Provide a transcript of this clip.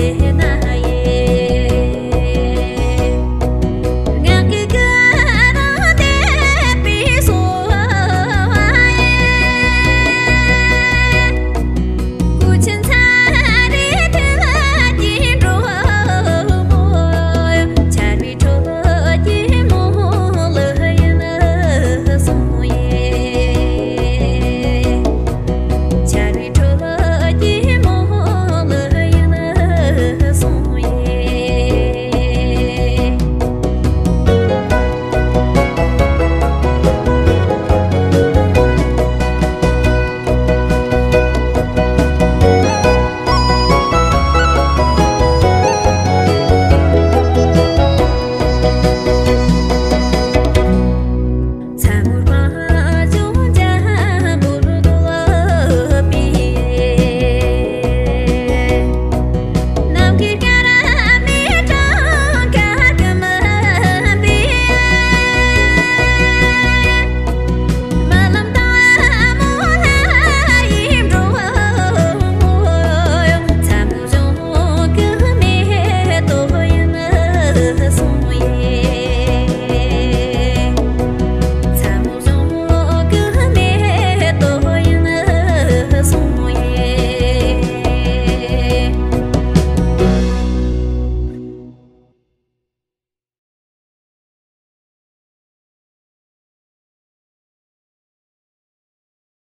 nada.